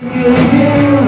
Yeah.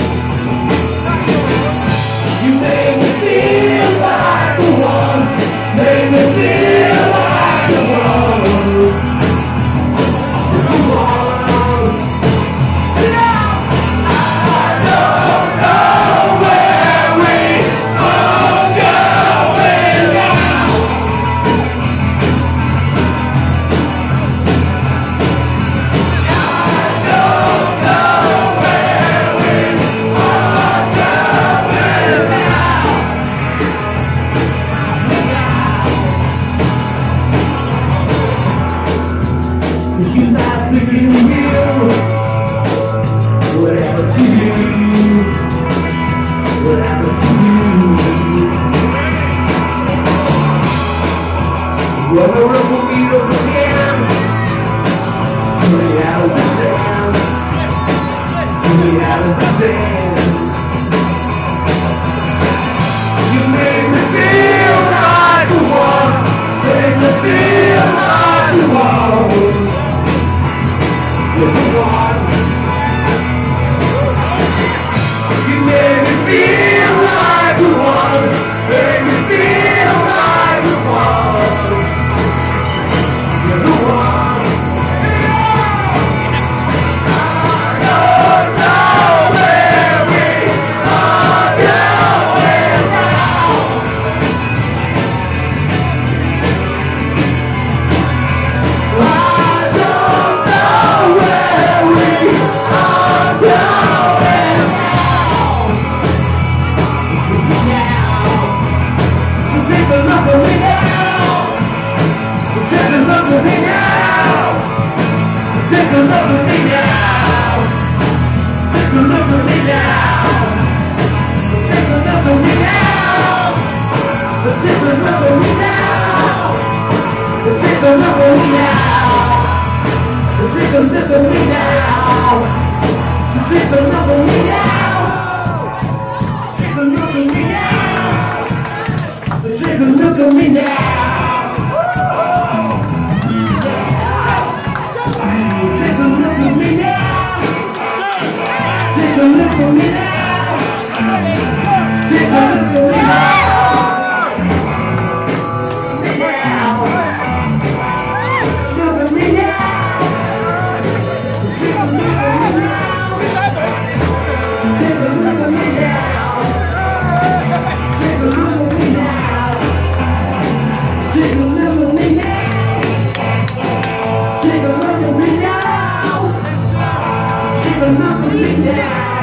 Take Yeah. down.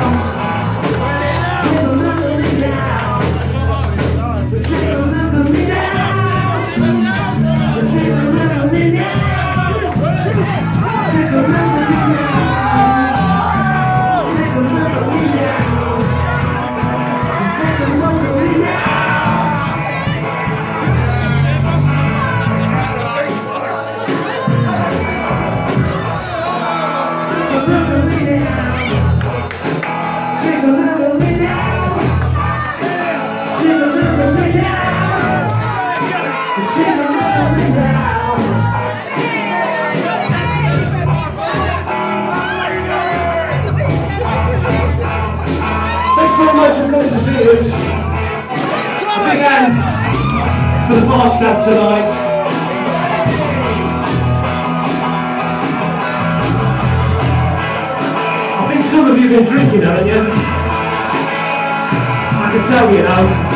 Bar staff tonight. I think some of you have been drinking, haven't you? I can tell you have.